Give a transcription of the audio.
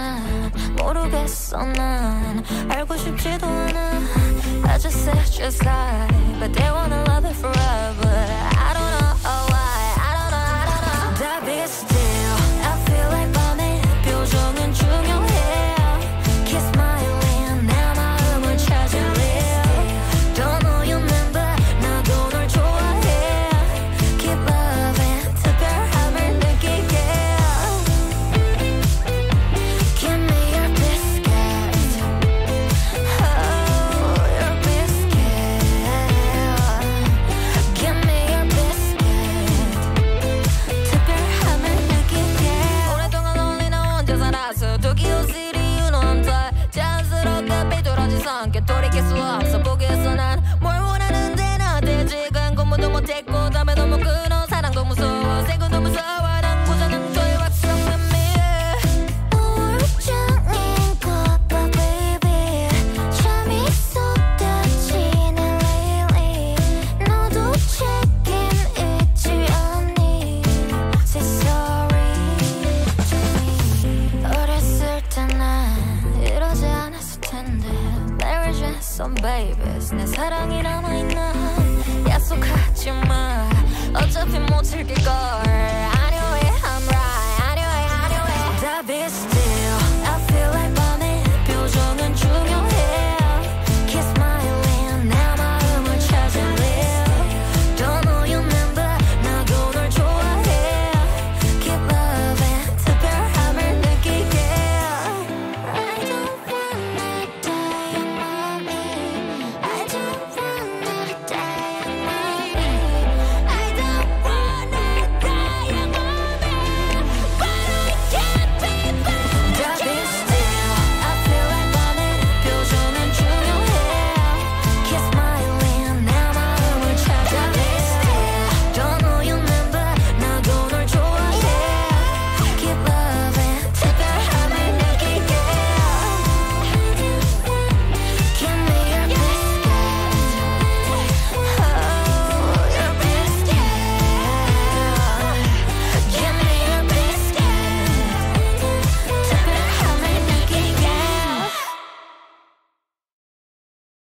난 모르겠어 난 알고 싶지도 않아 I just said just lie but there Some babies. 내 사랑이 남아있나? 약속하지 마.